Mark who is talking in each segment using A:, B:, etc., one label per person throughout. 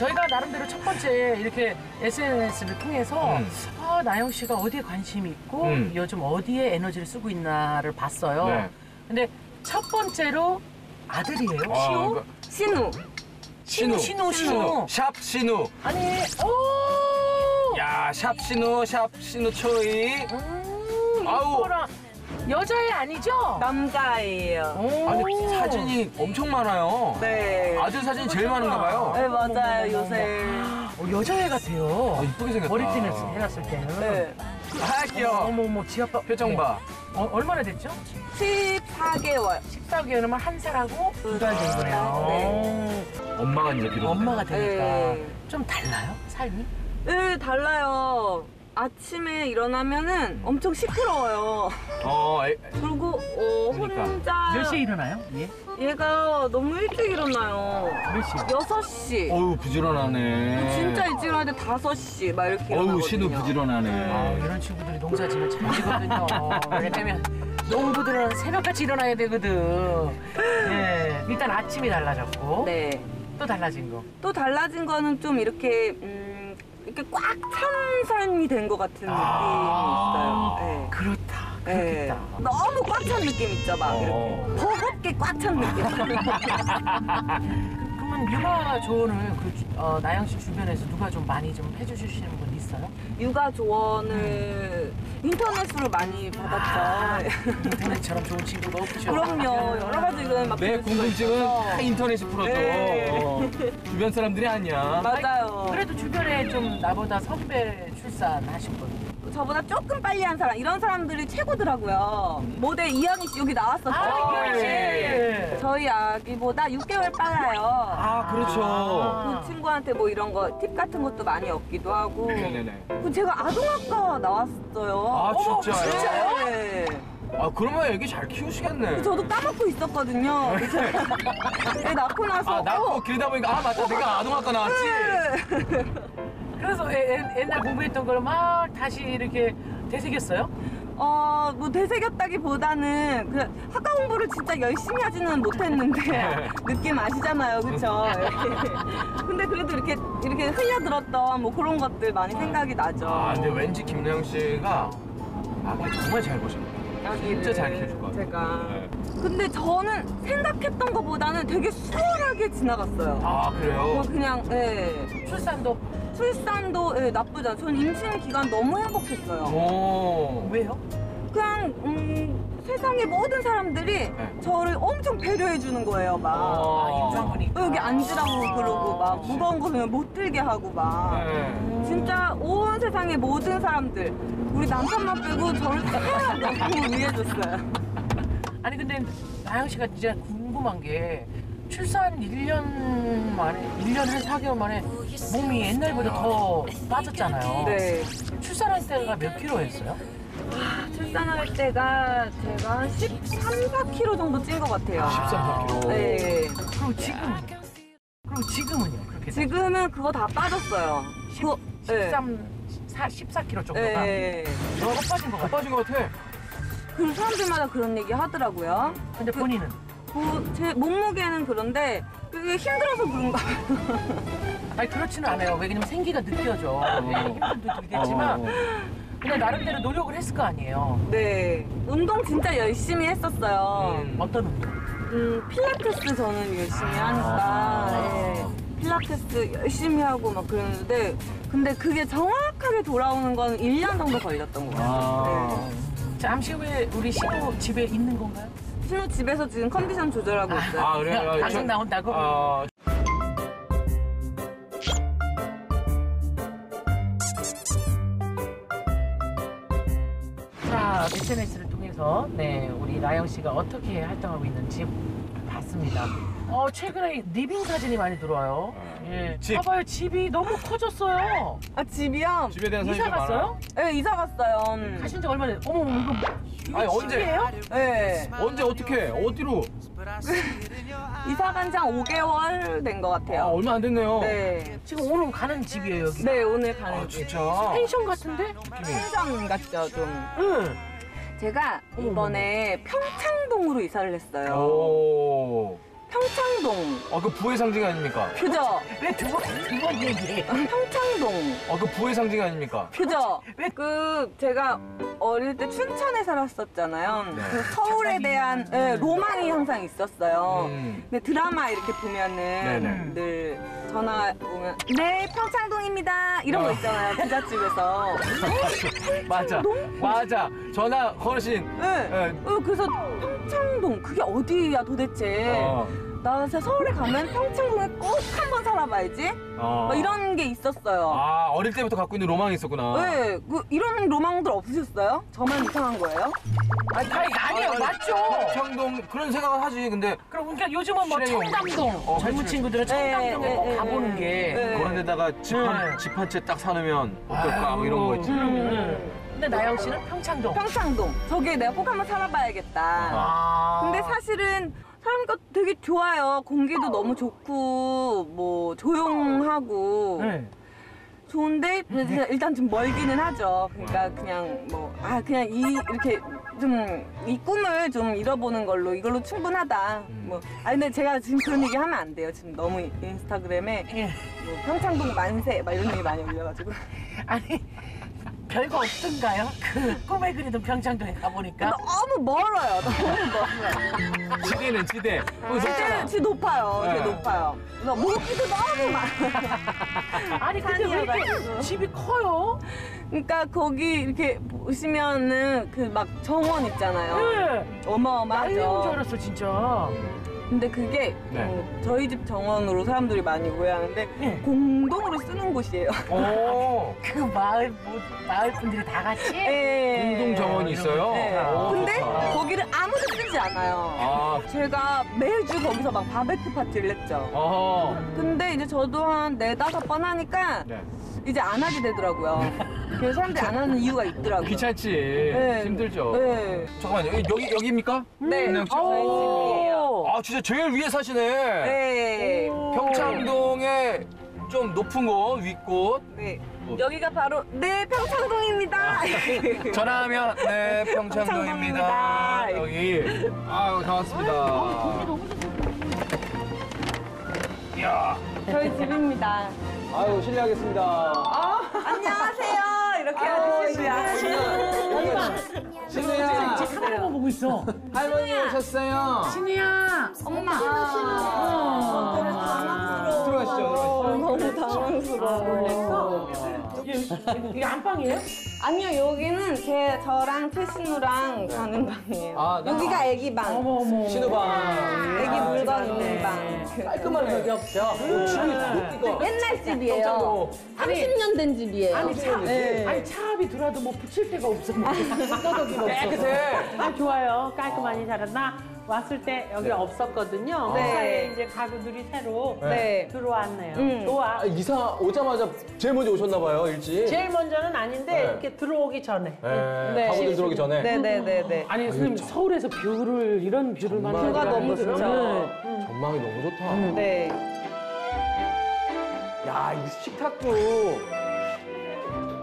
A: 저희가 나름대로 첫 번째 이렇게 SNS를 통해서
B: 음.
A: 아, 나영 씨가 어디에 관심이 있고
B: 음.
A: 요즘 어디에 에너지를 쓰고 있나를 봤어요.
B: 네.
A: 근데 첫 번째로 아들이에요.
B: 아,
A: 시호?
B: 그러니까
C: 신우.
A: 신우, 신우, 신우.
B: 샵 신우.
A: 아니, 오!
B: 야, 샵 신우, 샵 신우 초이.
A: 음,
B: 아우.
A: 이뻐라. 여자애 아니죠?
C: 남자예요.
A: 오.
B: 아니, 사진이 엄청 많아요.
C: 네.
B: 아들 사진이 제일 많은가 봐요.
C: 네, 맞아요. 요새.
A: 어, 여자애 같아요.
B: 아, 이쁘게 생겼다.
A: 머리띠는 해놨을 때는.
C: 네.
B: 아, 귀여워.
A: 어머, 어머, 지 아빠.
B: 표정
A: 네.
B: 봐.
A: 어, 얼마나 됐죠?
C: 14개월.
A: 14개월이면 한 살하고 두 달 된 거네요.
C: 네.
B: 엄마가 이제 비롯.
A: 엄마가 되니까
C: 네.
A: 좀 달라요? 삶이?
C: 네, 달라요. 아침에 일어나면은 엄청 시끄러워요.
B: 어, 에,
C: 그리고 어,
B: 그러니까.
C: 혼자
A: 몇 시에 일어나요? 예?
C: 얘가 너무 일찍 일어나요.
A: 몇 시에?
C: 6시.
B: 어우, 부지런하네.
C: 진짜 일찍 일어나는데 5시 막 이렇게
B: 어우,
C: 일어나거든요.
B: 신우 부지런하네.
A: 아, 이런 친구들이 농사 지면 잘 지거든요. 왜냐면 농부들은 새벽같이 일어나야 되거든. 네. 일단 아침이 달라졌고
C: 네.
A: 또 달라진 거.
C: 또 달라진 거는 좀 이렇게 음, 이렇게 꽉 찬 삶이 된 것 같은 느낌이
A: 아.
C: 있어요. 네.
A: 그렇다.
C: 네.
A: 그렇겠다.
C: 너무 꽉 찬 느낌 있죠, 막
B: 어.
C: 이렇게 버겁게 꽉 찬 느낌.
A: 그러면 육아 조언을 그 주- 어, 나영 씨 주변에서 누가 좀 많이 좀 해주시는 분 있어요?
C: 육아 조언을 인터넷으로 많이 받았죠.
A: 인터넷처럼 좋은 친구가 없죠.
C: 그럼요, 여러 가지 이런
B: 막내 궁금증은
C: 있어서.
B: 다 인터넷이 풀어줘.
C: 네.
B: 어, 주변 사람들이 아니야.
C: 맞아요.
A: 그래도 주변에 좀 나보다 선배 출산하신 분.
C: 저보다 조금 빨리 한 사람 이런 사람들이 최고더라고요. 모델 이현희 씨 여기 나왔었죠.
A: 아, 그렇지.
B: 네.
C: 저희 아기보다 6개월 빨라요.
B: 아, 그렇죠.
C: 그 친구한테 뭐 이런 거 팁 같은 것도 많이 얻기도 하고.
B: 네네네.
C: 그 제가 아동학과 나왔어요.
B: 아,
C: 어머,
B: 진짜요?
C: 진짜요? 네.
B: 아, 그러면 애기 잘 키우시겠네.
C: 저도 까먹고 있었거든요. 애 낳고 나서
B: 아, 낳고
C: 어,
B: 길다 보니까, 아, 맞다. 내가 아동학과 나왔지?
A: 그래서 애- 애- 옛날 공부했던 걸 막 다시 이렇게 되새겼어요?
C: 어, 뭐 되새겼다기보다는 그 학과 공부를 진짜 열심히 하지는 못했는데 느낌 아시잖아요, 그쵸? 이렇게. 근데 그래도 이렇게 이렇게 흘려들었던 뭐 그런 것들 많이 생각이 나죠.
B: 아, 근데 왠지 김나영 씨가 아기 정말 잘 보셨네. 진짜 잘 키워줄 것 같아요.
C: 제가.
B: 네.
C: 근데 저는 생각했던 것보다는 되게 수월하게 지나갔어요.
B: 아,
C: 뭐
B: 그래요?
C: 그냥 예.
A: 출산도
C: 출산도 예, 나쁘지 않아요. 전 임신 기간 너무 행복했어요.
B: 오.
A: 왜요?
C: 그냥 음, 세상의 모든 사람들이
B: 네.
C: 저를 엄청 배려해 주는 거예요. 막
A: 아, 임산부니.
C: 어, 여기 앉으라고 그러고 막 무거운 거 그냥 못 들게 하고 막
B: 네.
C: 진짜 온 세상의 모든 사람들 우리 남편만 빼고 저를 다 너무 위해줬어요.
A: 아니 근데 나영 씨가 진짜 궁금한 게 출산 1년 만에 1년 한 4개월 만에 몸이 옛날보다 더 빠졌잖아요.
C: 네.
A: 출산할 때가 몇 킬로였어요?
C: 출산할 때가 제가 한 13, 4kg 정도 찐 것 같아요.
B: 13, 14kg.
C: 네.
A: 그리고 지금 그리고 지금은요? 그렇게
C: 지금은 그거 다 빠졌어요. 그거, 네.
A: 13, 4, 14킬로 정도가
C: 네.
A: 너가 빠진 것
B: 더
A: 같아.
B: 빠진 것 같아.
C: 그 사람들마다 그런 얘기 하더라고요.
A: 근데 본인은
C: 그, 제 몸무게는 그런데 그게 힘들어서 그런가 봐요.
A: 아니 그렇지는 않아요. 왜냐면 생기가 느껴져. 네, 힘도 들겠지만
B: 어.
A: 근데 나름대로 노력을 했을 거 아니에요.
C: 네. 운동 진짜 열심히 했었어요.
B: 음.
A: 어떤 운동?
C: 음, 필라테스 저는 열심히 하니까. 예. 필라테스 열심히 하고 막 그랬는데 근데 그게 정확하게 돌아오는 건 1년 정도 걸렸던 것 같아요.
B: 아.
A: 잠시 후에 우리 신우 집에 있는 건가요?
C: 네. 신우 집에서 지금 컨디션 조절하고 있어요.
B: 아, 그래요?
A: 방송 나온다고?
B: 어,
A: 통해서 네 우리 나영 씨가 어떻게 활동하고 있는지 봤습니다. 어 최근에 living 사진이 많이 들어와요. 예.
B: 집.
A: 봐봐요 집이 너무 커졌어요.
C: 아, 집이요?
B: 집에 대한
A: 이사
B: 사진이 좀
A: 갔어요?
C: 네, 이사 갔어요. 음.
A: 가신 지 얼마 됐? 어머 어머, 이거 이게
B: 아니, 언제?
A: 집이에요?
C: 네.
B: 언제 어떻게 어디로?
C: 이사 간 지 한 5개월 된 것
B: 아,
C: 같아요.
B: 얼마 안 됐네요.
C: 네.
A: 지금 오늘 가는 집이에요 여기.
C: 네, 오늘 가는
B: 아,
C: 집.
B: 진짜.
A: 펜션 같은데?
C: 펜션 같죠, 좀.
A: 응.
C: 제가 이번에 평창동으로 이사를 했어요.
B: 오.
C: 평창동.
B: 어, 그 부의 상징 아닙니까?
C: 그죠?
A: 왜두 번, 두번 얘기해?
C: 평창동.
B: 어, 그 부의 상징 아닙니까?
C: 그죠? 그 제가 어릴 때 춘천에 살았었잖아요.
B: 네.
C: 그 서울에 대한 예, 로망이 항상 있었어요.
B: 음.
C: 근데 드라마 이렇게 보면은
B: 네네.
C: 늘 전화 오면 네 평창동입니다 이런 거
B: 어.
C: 있잖아요 부잣집에서.
B: 맞아. 맞아. 전화 걸으신.
C: 네.
B: 네.
C: 어, 그래서 평창동 그게 어디야 도대체?
B: 어.
C: 나 진짜 서울에 가면 평창동에 꼭 한번 살아봐야지.
B: 어.
C: 막 이런 게 있었어요.
B: 아, 어릴 때부터 갖고 있는 로망이 있었구나.
C: 네, 그 이런 로망들 없으셨어요? 저만 이상한 거예요?
A: 아니, 아니, 아니에요. 맞죠?
B: 평창동 그런 생각을 하지. 근데
A: 그럼 그러니까 요즘은 뭐
B: 실행이
A: 청담동
B: 어,
A: 젊은. 친구들은 청담동에
C: 네,
A: 꼭
C: 네,
A: 가보는
C: 네.
A: 게
C: 네.
B: 그런 데다가 집한
A: 네.
B: 집한 채 딱 사놓으면 어떨까 뭐 이런 거 있지.
A: 음. 근데 나영 씨는 평창동.
C: 평창동. 저기에 내가 꼭 한번 살아봐야겠다.
A: 아.
C: 근데 사실은 사람과 되게 좋아요. 공기도 너무 좋고 뭐 조용하고
A: 네.
C: 좋은데 그냥 일단 좀 멀기는 하죠. 그러니까 그냥 뭐 아 그냥 이 이렇게 좀 이 꿈을 좀 잃어보는 걸로 이걸로 충분하다. 뭐 아 근데 제가 지금 그런 얘기 하면 안 돼요. 지금 너무 인스타그램에
A: 예.
C: 뭐 평창동 만세 막 이런 얘기 많이 올려가지고
A: 아니 별거 없던가요? 그 꿈에 그리던 평창동에 가보니까
C: 너무 멀어요. 너무 멀어요.
B: 지대는 지대. 거기
C: 진짜
B: 높잖아.
C: 지 높아요.
B: 네.
C: 되게 높아요. 그래서 모기도 너무 많아.
A: 아니 근데 왜 이렇게
C: 산이어가지고.
A: 집이 커요?
C: 그러니까 거기 이렇게 보시면은 그 막 정원 있잖아요.
A: 네. 나이인 줄
C: 어마어마하죠.
A: 알았어 진짜.
C: 근데 그게
B: 네.
C: 어, 저희 집 정원으로 사람들이 많이 오해하는데
A: 네.
C: 공동으로 쓰는 곳이에요.
B: 오.
A: 그 마을 뭐, 마을 분들이 다 같이.
C: 네.
B: 공동 정원이 있어요.
C: 네.
B: 오,
C: 근데
B: 좋다.
C: 거기를 아무도 쓰지 않아요.
B: 아.
C: 제가 매주 거기서 막 바베큐 파티를 했죠.
B: 어.
C: 근데 이제 저도 한 네다섯 번 하니까
B: 네.
C: 이제 안 하게 되더라고요. 그래서 사람들이 안 하는 이유가 있더라고요.
B: 귀찮지.
C: 네.
B: 힘들죠.
C: 네.
B: 잠깐만요. 여기 여기 여기입니까?
C: 네.
B: 그냥 쭉-
C: 저희 집이에요.
B: 아 진짜 제일 위에 사시네.
C: 네.
B: 평창동에 좀 높은 곳 윗곳.
C: 네. 여기가 바로 네 평창동입니다.
B: 전화하면 네 평창동입니다.
C: 평창동입니다.
B: 여기. 아유 다 왔습니다. 이야.
C: 저희 집입니다.
B: 아유 실례하겠습니다.
C: 안녕하세요. 이렇게 해주시고요.
B: 신우야.
A: 보고 있어.
B: 할머니 오셨어요.
A: 신이야.
C: 엄마.
A: 어.
B: 들어가시죠.
C: 너무 당황스러워.
A: 이게, 이게 안방이에요?
C: 아니요, 여기는 제 저랑 최신우랑 가는 방이에요.
B: 아, 나-
C: 여기가 애기 방.
A: 어머 어머.
B: 신우방.
C: 애기 물건 있는 방.
B: 깔끔하네. 야, 이 거.
C: 옛날 집이에요. 30년 된 집이에요.
A: 아니 차,
C: 네.
A: 아니 차압이 들어와도 뭐 붙일 데가 없어. 뭐 끄덕이가 없어.
B: 깨끗해.
D: 아 좋아요. 깔끔하니 잘한다. 왔을 때 여기
B: 네.
D: 없었거든요.
C: 네.
D: 그 사이에 이제 가구들이 새로
C: 네.
D: 들어왔네요.
C: 음.
D: 좋아.
E: 아, 이사 오자마자 제일 먼저 오셨나 봐요, 일찍.
D: 제일 먼저는 아닌데
E: 네.
D: 이렇게 들어오기 전에.
E: 네.
C: 네.
E: 가구들 들어오기 전에.
C: 네네네네.
A: 아니 선생님 서울에서 view를 이런 view를. 만나니까
C: view가 너무 좋죠.
E: 전망이 너무 좋다.
C: 네.
E: 야, 이 식탁도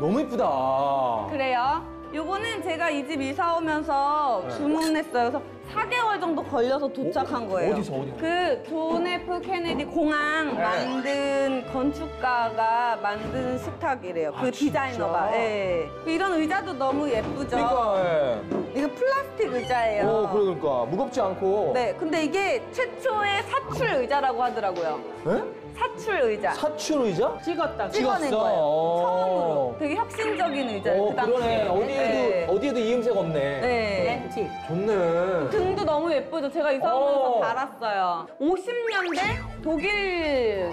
E: 너무 이쁘다.
C: 그래요? 요거는 제가 이 집 이사 오면서 주문했어요. 그래서 4개월 정도 걸려서 도착한 거예요.
E: 어디서, 어디서?
C: 그존 F 케네디 공항
E: 네.
C: 만든 건축가가 만든 식탁이래요. 그
E: 아,
C: 디자이너가.
E: 진짜?
C: 예. 이런 의자도 너무 예쁘죠?
E: 그러니까, 예.
C: 이거 플라스틱 의자예요.
E: 오, 그러니까. 무겁지 않고.
C: 네, 근데 이게 최초의 사출 의자라고 하더라고요.
E: 예?
C: 사출 의자.
E: 사출 의자?
D: 찍었다.
C: 찍어낸
E: 찍었어.
C: 거예요.
E: 어.
C: 처음으로. 되게 혁신적인 의자예요.
E: 오,
C: 그 당시에.
E: 그러네. 어디에도,
C: 네.
E: 어디에도 이음새가 없네.
C: 네.
D: 렌티.
E: 좋네.
C: 등도 너무 예쁘죠? 제가 이사 오면서
E: 어.
C: 달았어요. 50년대 독일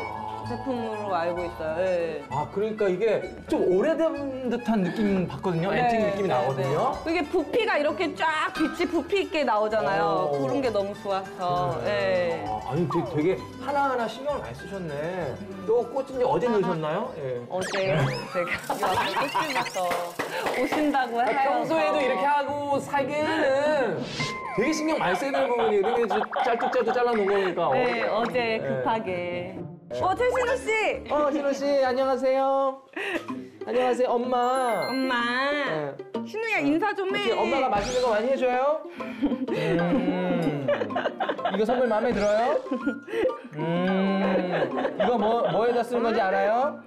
C: 제품으로 알고 있어요. 네.
E: 아, 그러니까 이게 좀 오래된 듯한 느낌 받거든요. 앤틱
C: 네,
E: 느낌이
C: 네,
E: 나거든요.
C: 네. 이게 부피가 이렇게 쫙 빛이 부피 있게 나오잖아요.
E: 어.
C: 그런 게 너무 좋아서. 네.
E: 아, 아니 되게, 하나하나 신경을 많이 쓰셨네. 또 꽃은 이제 어제 넣으셨나요? 예.
C: 어제 제가 여기 꽃집부터 오신다고 해요.
E: 평소에도 이렇게 하고 살 되게 신경 많이 써야 되는 부분이거든요. 근데 짤뚝짤뚝 잘라놓은 거니까.
C: 네, 어제 급하게. 어, 최신우 씨!
E: 어, 신호 씨, 안녕하세요. 안녕하세요, 엄마.
C: 엄마.
E: 네.
C: 신우야 인사 좀 해.
E: 엄마가 맛있는 거 많이 해줘요? 음, 이거 선물 마음에 들어요? 음, 이거 뭐, 뭐에다 쓰는 건지 알아요?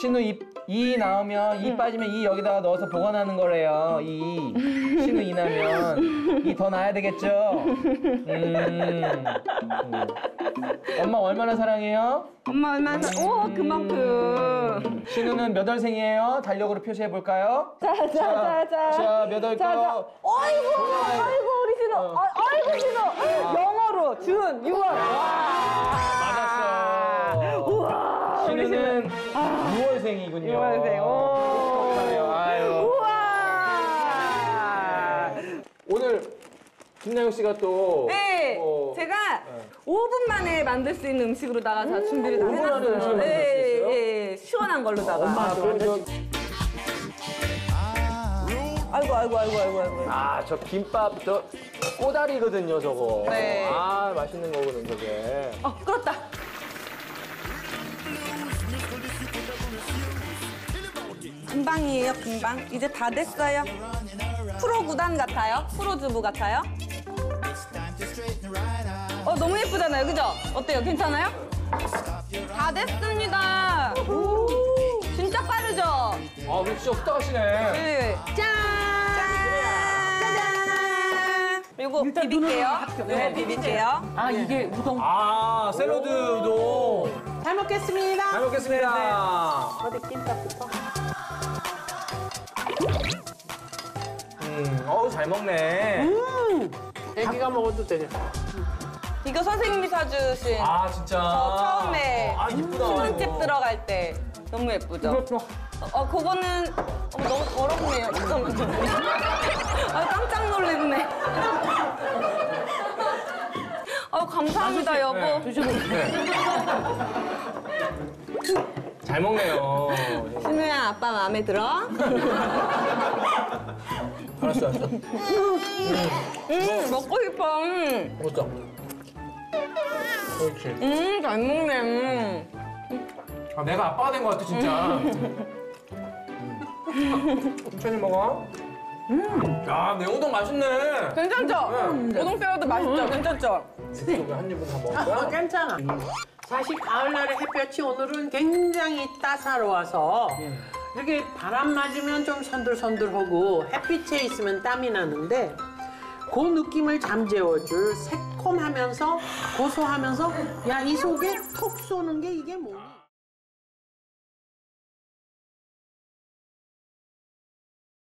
E: 신우 이, 이 나오면 이 빠지면 이 여기다가 넣어서 보관하는 거래요. 이 신우 이 나면 이 더 나야 되겠죠? 음, 음. 엄마 얼마나 사랑해요?
C: 엄마 얼마나 오 그만큼.
E: 신우는 몇 월생이에요? 달력으로 표시해 볼까요?
C: 자자자 자.
E: 자, 몇월
C: 자, 자.
E: 거?
C: 아이고 아이고 우리 신우.
E: 어.
C: 아, 아이고 신우. 영어로 준 6월.
E: 맞았어.
C: 우와. 우리 신우.
E: 신우는 6월생이군요.
C: 6월생. 오.
E: 똑똑하네요. 아유.
C: 우와.
E: 오늘 김나영 씨가 또
C: 네,
E: 어,
C: 제가 5분 만에 만들 수 있는 음식으로다가 다 준비를 다
E: 5분 안에 음식을
C: 해놨어요.
E: 만들 수 있어요?
C: 예, 예, 시원한 걸로다가.
E: 아, 저,
C: 아이고, 아이고, 아이고, 아이고. 아,
E: 저 김밥 저 꼬다리거든요, 저거.
C: 네.
E: 아, 맛있는 거거든, 저게.
C: 어, 끓었다. 금방이에요, 금방. 이제 다 됐어요. 프로 구단 같아요? 프로 주부 같아요? 어, 너무 예쁘잖아요, 그죠? 어때요? 괜찮아요? 다 됐습니다. 진짜 빠르죠?
E: 아, 우리 진짜 후딱 하시네.
C: 네. 짠! 이거
A: 일단
C: 비빌게요.
A: 눈으로
C: 이거
A: 합격.
C: 비빌게요.
A: 아 이게 우동
E: 아, 샐러드도.
D: 잘 먹겠습니다.
E: 잘 먹겠습니다.
D: 어디 김밥부터.
E: 음, 어우, 잘 먹네.
D: 애기가 먹어도 되겠다.
C: 이거 선생님이 사주신
E: 아, 진짜.
C: 저 처음에
E: 아, 이쁘다.
C: 신혼집 들어갈 때 너무 예쁘죠? 어, 어, 그거는 어, 너무 더럽네요. 잠깐만 좀. 아, 깜짝 놀랐네. 아, 감사합니다, 여보.
E: 네. 잘 먹네요.
C: 신우야, 아빠 마음에 들어?
E: 알았어, 알았어.
C: 음, 먹고 싶어. 음,
E: 먹었어. 그렇지.
C: 음, 잘 먹네. 음.
E: 아, 내가 아빠가 된 것 같아, 진짜. 천천히 먹어. 야, 매운동 맛있네.
C: 괜찮죠? 우동 샐러드 맛있죠? 괜찮죠?
E: 이쪽에 한 입은 다
D: 어,
E: 먹을까?
D: 괜찮아. 사실 가을날의 햇볕이 오늘은 굉장히 따사로워서 이렇게 바람 맞으면 좀 선들선들하고 햇빛에 있으면 땀이 나는데 그 느낌을 잠재워줄 새콤하면서 고소하면서 야 이 속에 톡 쏘는 게 이게 뭐니?